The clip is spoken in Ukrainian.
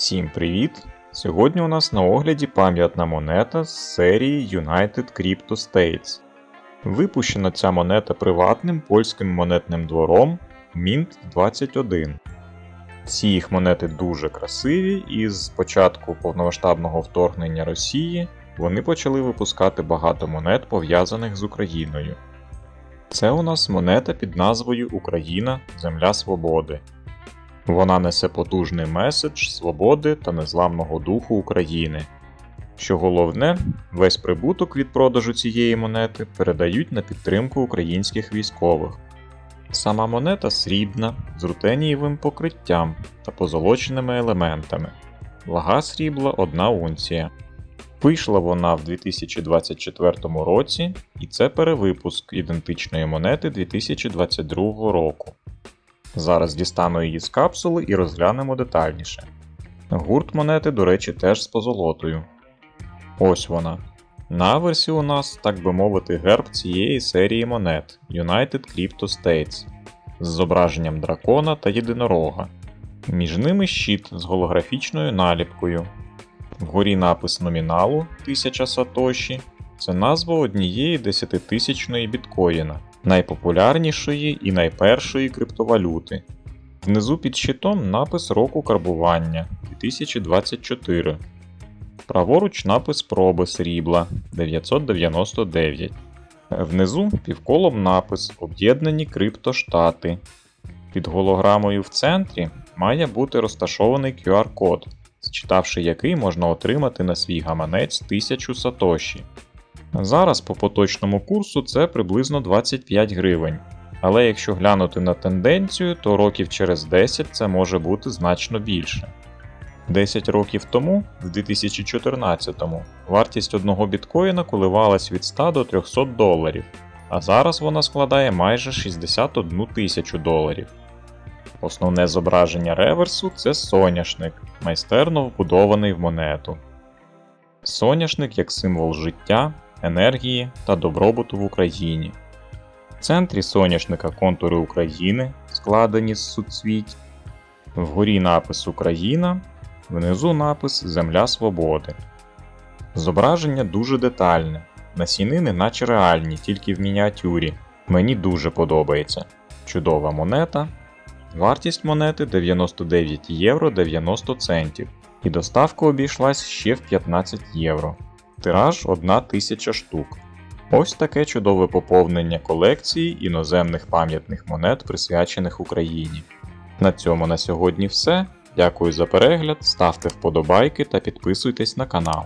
Всім привіт! Сьогодні у нас на огляді пам'ятна монета з серії United Crypto States. Випущена ця монета приватним польським монетним двором Mint 21. Ці їх монети дуже красиві, і з початку повномасштабного вторгнення Росії вони почали випускати багато монет пов'язаних з Україною. Це у нас монета під назвою Україна Земля Свободи. Вона несе потужний меседж свободи та незламного духу України. Що головне, весь прибуток від продажу цієї монети передають на підтримку українських військових. Сама монета срібна, з рутенієвим покриттям та позолоченими елементами. Вага срібла 1 унція. Вийшла вона в 2024 році, і це перевипуск ідентичної монети 2022 року. Зараз дістану її з капсули і розглянемо детальніше. Гурт монети, до речі, теж з позолотою. Ось вона. На аверсі у нас, так би мовити, герб цієї серії монет United Crypto States з зображенням дракона та єдинорога. Між ними щит з голографічною наліпкою. Вгорі напис номіналу 1000 Сатоші це назва однієї десятитисячної біткоїна найпопулярнішої і найпершої криптовалюти. Внизу під щитом напис року карбування 2024. Праворуч напис проби срібла 999. Внизу півколом напис Об'єднані Криптоштати. Під голограмою в центрі має бути розташований QR-код, зчитавши який можна отримати на свій гаманець 1000 сатоші. Зараз по поточному курсу це приблизно 25 гривень. Але якщо глянути на тенденцію, то років через 10 це може бути значно більше. 10 років тому, в 2014-му, вартість одного біткоїна коливалась від 100 до 300 доларів, а зараз вона складає майже 61 тисячу доларів. Основне зображення реверсу це соняшник, майстерно вбудований в монету. Соняшник як символ життя, енергії та добробуту в Україні. В центрі соняшника контури України, складені з суцвіть, вгорі напис Україна, внизу напис Земля Свободи. Зображення дуже детальне, насінини наче реальні, тільки в мініатюрі. Мені дуже подобається. Чудова монета. Вартість монети 99 євро 90 центів, і доставка обійшлась ще в 15 євро. Тираж 1000 штук. Ось таке чудове поповнення колекції іноземних пам'ятних монет, присвячених Україні. На цьому на сьогодні все. Дякую за перегляд, ставте вподобайки та підписуйтесь на канал.